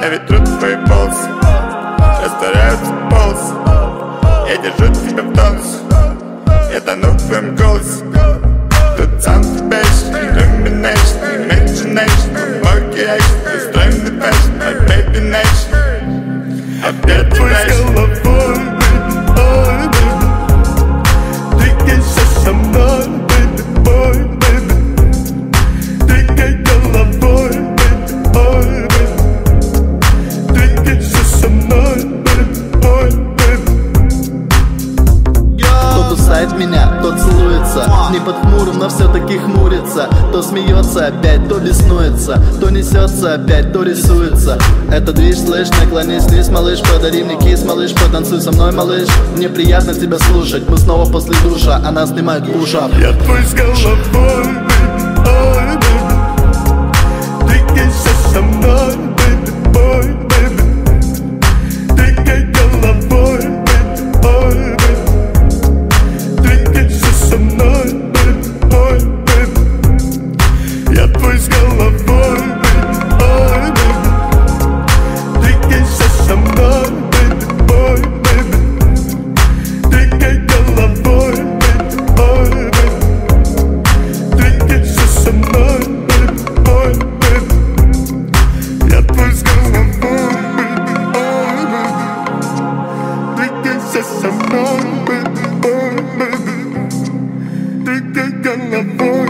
На ветру твои волосы Растворяются полосы Я держу тебя в тонусе Я тону в твоем голосе Тут anticipation, illumination, imagination Multi-action, destroying passion My baby nation Опять твой с головой, под хмурым, но все-таки хмурится. То смеется опять, то беснуется То несется опять, то рисуется. Это движ, слышь, наклонись вниз, малыш Подари мне кис, малыш, потанцуй со мной, малыш. Мне приятно тебя слушать, мы снова после душа Она снимает пушап Я твой головой, gonna burn.